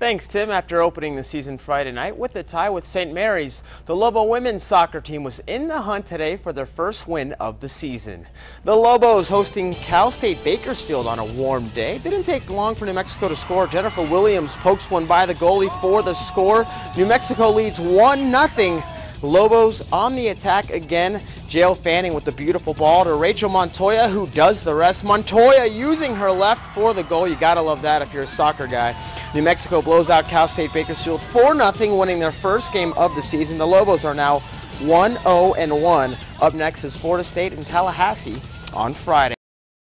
Thanks, Tim. After opening the season Friday night with a tie with St. Mary's, the Lobo women's soccer team was in the hunt today for their first win of the season. The Lobos hosting Cal State Bakersfield on a warm day. Didn't take long for New Mexico to score. Jennifer Williams pokes one by the goalie for the score. New Mexico leads 1-0. Lobos on the attack again. Jael Fanning with the beautiful ball to Rachel Montoya, who does the rest. Montoya using her left for the goal. You gotta love that if you're a soccer guy. New Mexico blows out Cal State Bakersfield 4-0, winning their first game of the season. The Lobos are now 1-0 and 1. Up next is Florida State and Tallahassee on Friday.